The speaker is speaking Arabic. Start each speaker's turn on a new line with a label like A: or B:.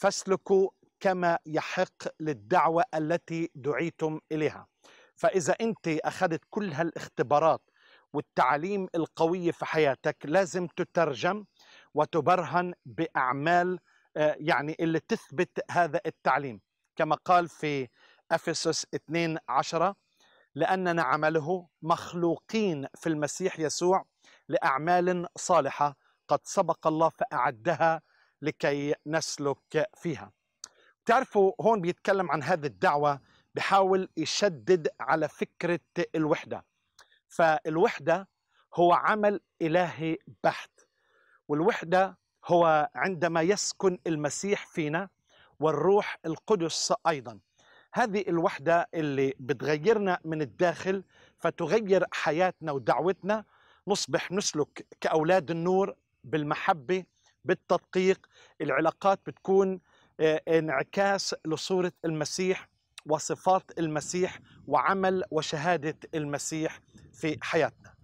A: فاسلكوا كما يحق للدعوة التي دعيتم إليها. فإذا أنت أخذت كل هالاختبارات والتعاليم القوية في حياتك لازم تترجم وتبرهن بأعمال آه، يعني اللي تثبت هذا التعليم. كما قال في أفسس 2 عشرة لأننا عمله مخلوقين في المسيح يسوع لأعمال صالحة قد سبق الله فأعدها لكي نسلك فيها. تعرفوا هون بيتكلم عن هذه الدعوة بحاول يشدد على فكرة الوحدة. فالوحدة هو عمل إلهي بحت والوحدة هو عندما يسكن المسيح فينا والروح القدس أيضا. هذه الوحدة اللي بتغيرنا من الداخل فتغير حياتنا ودعوتنا نصبح نسلك كأولاد النور بالمحبة بالتدقيق العلاقات بتكون آه، انعكاس لصورة المسيح وصفات المسيح وعمل وشهادة المسيح في حياتنا.